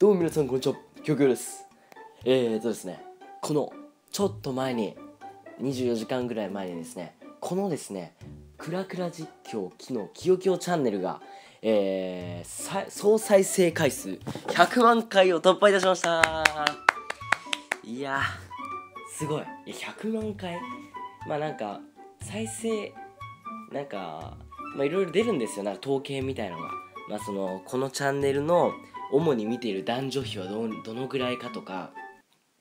どうも皆さんこんにちは、きょきょです。えーとですね、このちょっと前に、24時間ぐらい前にですね、このですね、クラクラ実況機能きよきよチャンネルが、えー、総再生回数100万回を突破いたしましたいや、すごい。いや100万回？まあなんか、再生、なんか、まあいろいろ出るんですよ、なんか統計みたいのが。まあその、このチャンネルの、主に見ている男女比はどどのぐらいかとか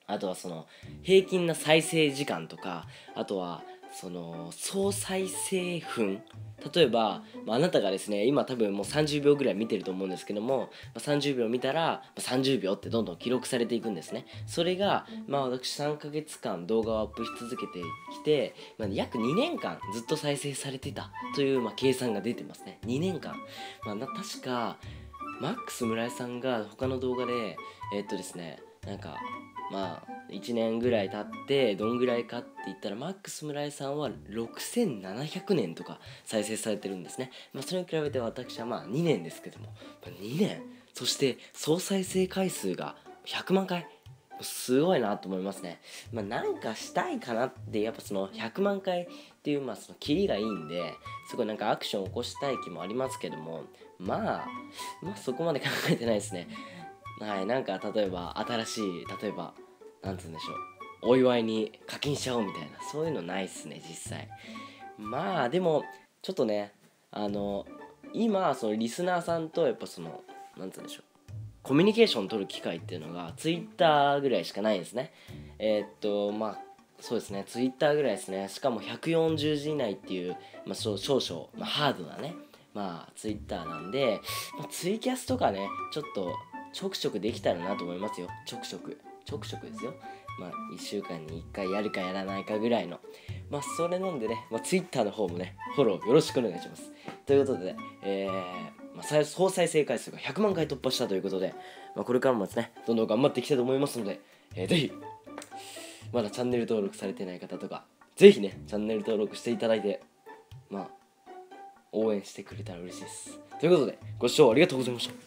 あとはその平均な再生時間とかあとはその総再生分。例えば、まあ、なたがですね今多分もう30秒ぐらい見てると思うんですけども、まあ、30秒見たら、まあ、30秒ってどんどん記録されていくんですね。それが、まあ、私3ヶ月間動画をアップし続けてきて、まあ、約2年間ずっと再生されてたという、まあ、計算が出てますね。2年間、まあ、確かマックス村井さんが他の動画でえーっとですねなんかまあ1年ぐらい経ってどんぐらいかって言ったらマックス村井さんは6700年とか再生されてるんですね、まあ、それに比べて私はまあ2年ですけども、まあ、2年。そして総再生回数が100万回。すごいなと思いますね。まあ、なんかしたいかなってやっぱその100万回っていうまあそのキリがいいんですごいなんかアクションを起こしたい気もありますけどもまあまあそこまで考えてないですね。はいなんか例えば新しい例えばなんつうんでしょうお祝いに課金しちゃおうみたいなそういうのないっすね実際。まあでもちょっとねあの今そのリスナーさんとやっぱそのなんつうんでしょうコミュニケーション取る機会っていうのがツイッターぐらいしかないですね。えーっとまあそうですね。ツイッターぐらいですね。しかも140字以内っていう、まあ、少々、まあ、ハードなねまあツイッターなんで、まあ、ツイキャスとかねちょっとちょくちょくできたらなと思いますよ。ちょくちょく。ちょくちょくですよ。まあ1週間に1回やるかやらないかぐらいの。まあそれなんでね、まあ、ツイッターの方もねフォローよろしくお願いします。ということでえーまあ、総再生回数が100万回突破したということで、まあ、これからもですねどんどん頑張っていきたいと思いますので、えーぜひまだチャンネル登録されてない方とかぜひねチャンネル登録していただいてまあ応援してくれたら嬉しいです。ということでご視聴ありがとうございました。